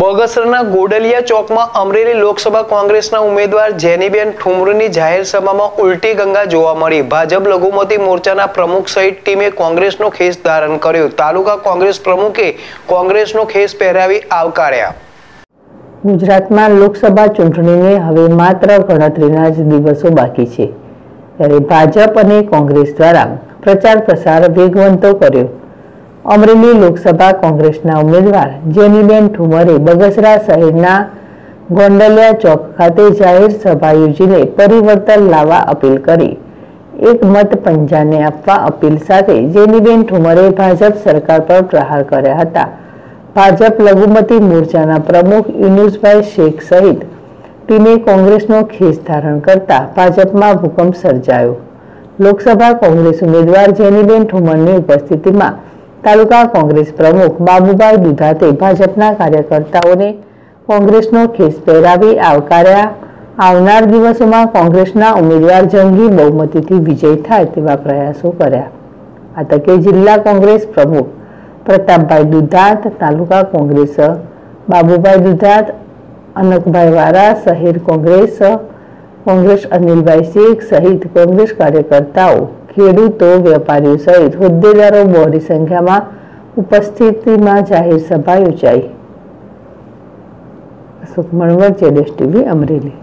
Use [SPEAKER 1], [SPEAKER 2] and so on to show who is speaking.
[SPEAKER 1] બગસરાના ગોડલિયા ચોકમાં અમરેલી લોકસભા કોંગ્રેસના ઉમેદવાર જેનીબેન ઠુમરની જાહેર સભામાં ઉલટી ગંગા જોવા મળી. ભાજપ લઘુમતી મોરચાના પ્રમુખ સહિત ટીમે કોંગ્રેસનો ખેસ ધારણ કર્યો. તાલુકા કોંગ્રેસ પ્રમુખે કોંગ્રેસનો ખેસ પહેરાવી આવકાર્યા.
[SPEAKER 2] ગુજરાતમાં લોકસભા ચૂંટણીને હવે માત્ર ગણતરીના જ દિવસો બાકી છે. ત્યારે ભાજપ અને કોંગ્રેસ દ્વારા પ્રચાર પ્રસાર વેગવંતો કર્યો. અમરેલી લોકસભા કોંગ્રેસના ઉમેદવાર જેનીબેન ઠુમરે બગસરા શહેરના ગોંડલિયા ચોક ખાતે જાહેર સભા યોજીને પરિવર્તન લાવવા અપીલ કરી એક મત પંજાને આપવા અપીલ સાથે જેનીબેન ઠુમરે ભાજપ સરકાર પર પ્રહાર કર્યા હતા ભાજપ લઘુમતી મોરચાના પ્રમુખ યુનુસભાઈ શેખ સહિત ટીમે કોંગ્રેસનો ખેસ ધારણ કરતા ભાજપમાં ભૂકંપ સર્જાયો લોકસભા કોંગ્રેસ ઉમેદવાર જેનીબેન ઠુમરની ઉપસ્થિતિમાં તાલુકા કોંગ્રેસ પ્રમુખ બાબુભાઈ દુધાતે ભાજપના કાર્યકર્તાઓને કોંગ્રેસનો ખેસ પહેરાવી આવકાર્યા આવનાર દિવસોમાં કોંગ્રેસના ઉમેદવાર જંગી બહુમતીથી વિજય થાય તેવા પ્રયાસો કર્યા આ તકે જિલ્લા કોંગ્રેસ પ્રમુખ પ્રતાપભાઈ દુધાત તાલુકા કોંગ્રેસ બાબુભાઈ દુધાત અનકભાઈ વારા શહેર કોંગ્રેસ કોંગ્રેસ અનિલભાઈ શેખ સહિત કોંગ્રેસ કાર્યકર્તાઓ ખેડૂતો વેપારીઓ સહિત હોદ્દેદારો બહોળી સંખ્યામાં ઉપસ્થિતિમાં જાહેર સભા યોજાઈ અશોક મણવર જેડેશ ટીવી અમરેલી